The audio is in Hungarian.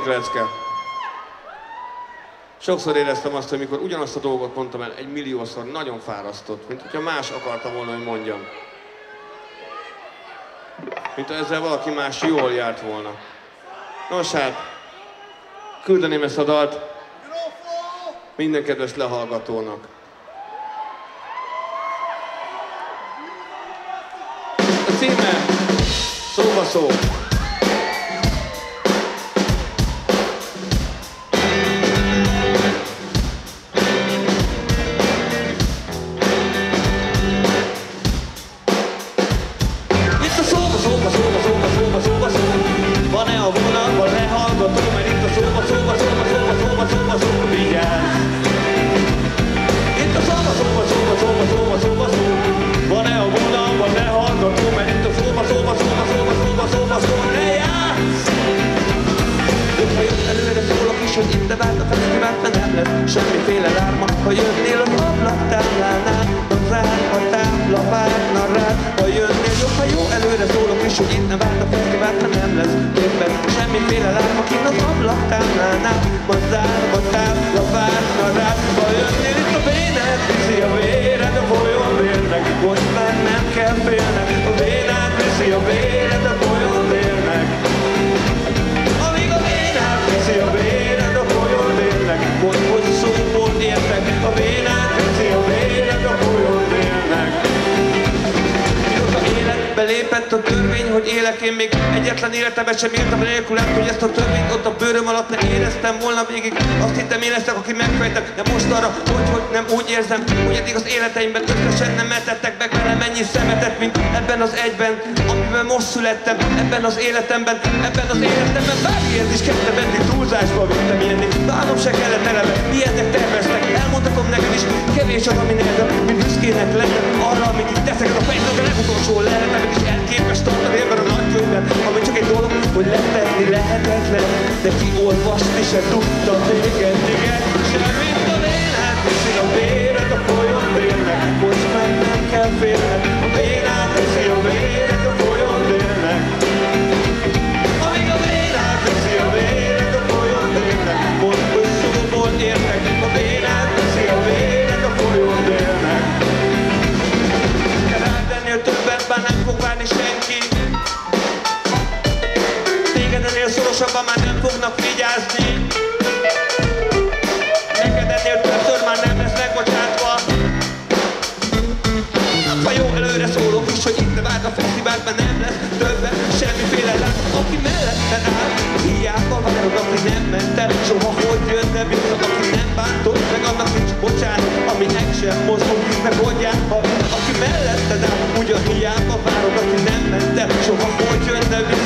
Harmadik lecke. Sokszor éreztem azt, hogy mikor ugyanazt a dolgot mondtam el egy milliószor, nagyon fárasztott, mint hogyha más akarta volna, hogy mondjam. Mint ezzel valaki más jól járt volna. Nos hát, küldeném ezt a dalt minden kedves lehallgatónak. A címe szóba szó. Semmiféle lárma. Ha jönnél az ablak táblánál, az rád a tábla várna rád. Ha jönnél jobb, ha jó, előre szólok is, hogy itt nem vált a fesztivál, mert nem lesz többet semmiféle lárma. Kint az ablak táblánál, az zárva tábla lépett a törvény, hogy élek én még egyetlen életemet sem írtam nélkülem, hogy ezt a törvényt ott a bőröm alatt ne éreztem volna végig. Azt hittem én leszek, aki megfejtem, de most arra, hogy, hogy nem úgy érzem, hogy eddig az életeimben összesen nem etettek meg vele mennyi szemetet, mint ebben az egyben, amiben most születtem, ebben az életemben, ebben az életemben bármiért is kezdtem eddig túlzásba vittem ilyenni. Bánom se kellett eleve, milyennek terveztek, elmondhatom neked is, kevés az, ami nehezebb, mint büszkének lennem arra, amit teszek, a fejlődő legutolsó leletemet is elképes tartani ebben a nagy könyvben, ami csak egy dolog, hogy letenni lehetetlen, de ki olvasni se tudta még eddig egy el Soha hogy jönne vissza, aki nem bántott Meg annak nincs bocsánat, aminek sem mozgunk Meg hogyan, ha aki melletted áll Ugyan hiába várod, aki nem ment el Soha hogy jönne vissza,